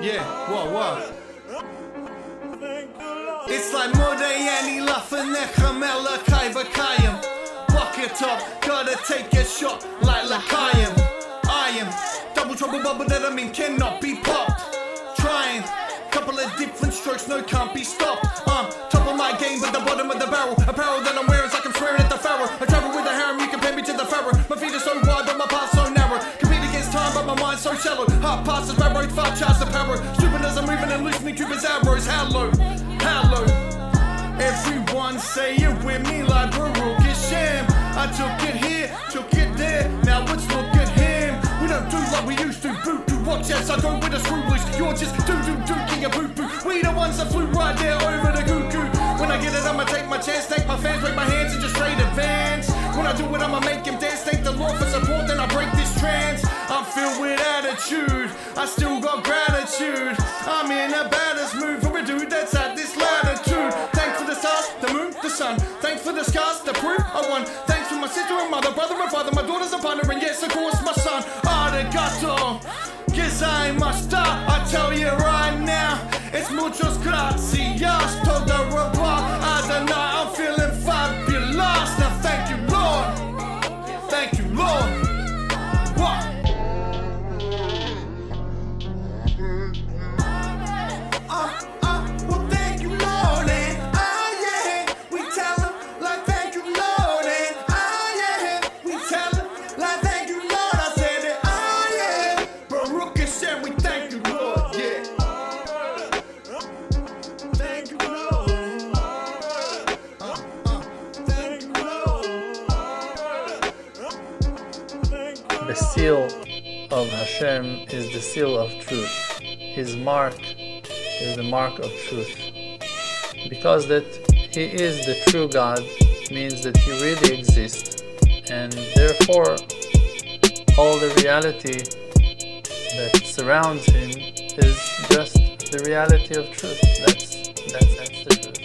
Yeah, what, what? It's like Modayani laughing Nechamela Kaivakayim. Bucket up, gotta take a shot like L'chaim. I am double trouble bubble that I mean cannot be popped. Trying, couple of different strokes, no can't be stopped. I'm top of my game, but the bottom of the barrel. Apparel that I'm wearing, like I'm swearing at the pharaoh. I travel with a harem, you can compare me to the pharaoh. My feet are so so shallow. Heart passes my road, five charge of power. Stupid as I'm moving and loosening Cupid's arrows. Hello, hello. Everyone say it with me like Baruch Hashem. I took it here, took it there, now let's look at him. We don't do like we used to, boo boo. Watch out, I go with the screw loose. You're just doo doo dooking a boo boo. We the ones that flew right there over the cuckoo. When I get it, I'ma take my chance, take my fans, break my hands and just straight advance. When I do it, I'ma make him I still got gratitude. I'm in a baddest mood for a dude that's at this latitude. Thanks for the stars, the moon, the sun. Thanks for the scars, the proof I won. Thanks for my sister and mother, brother and father, my daughter's a partner, and yes, of course, my son. Arigato, cause I'm a star. I tell you right now, it's muchos gracias. Toda revoir, Adonai, The seal of Hashem is the seal of truth. His mark is the mark of truth. Because that He is the true God means that He really exists, and therefore all the reality that surrounds Him is just the reality of truth. That's that's, that's the truth.